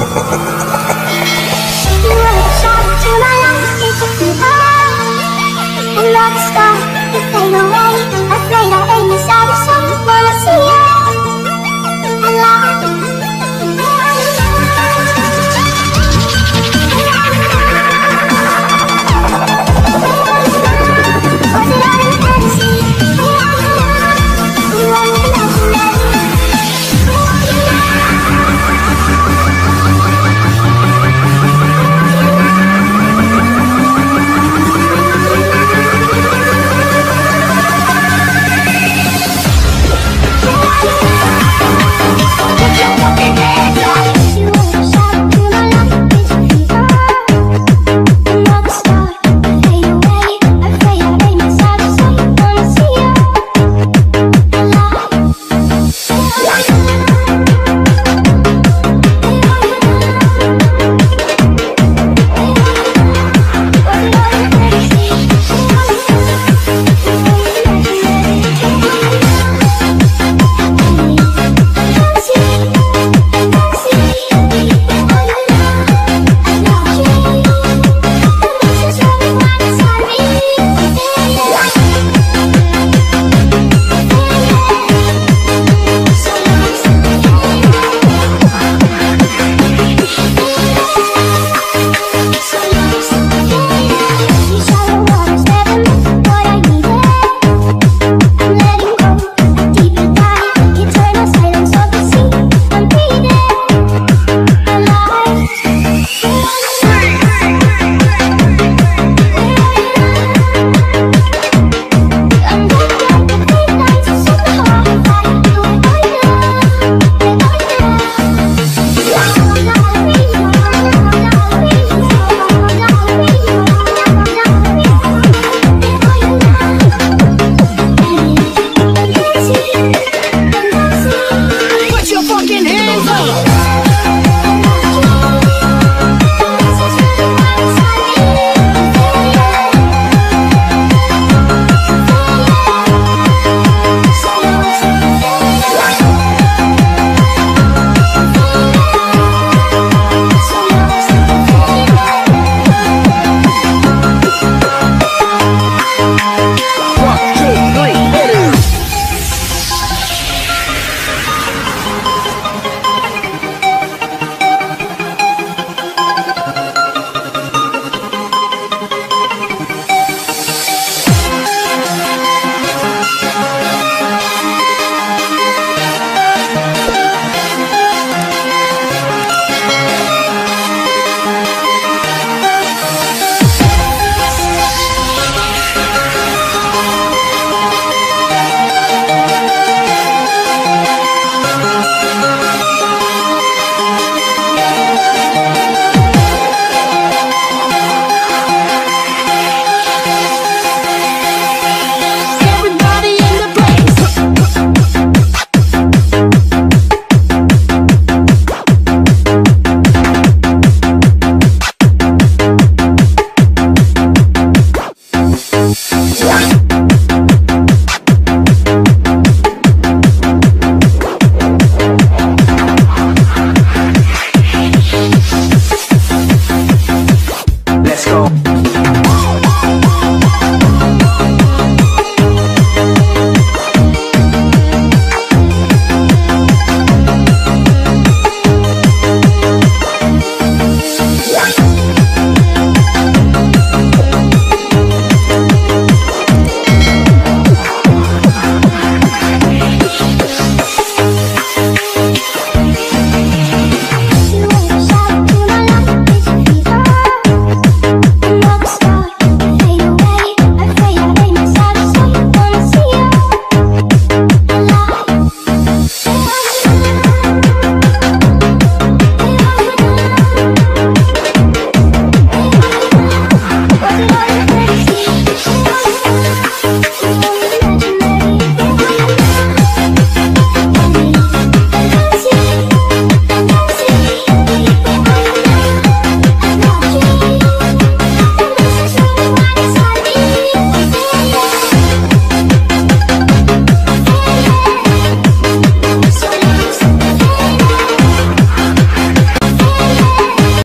Put your fucking hands up! 想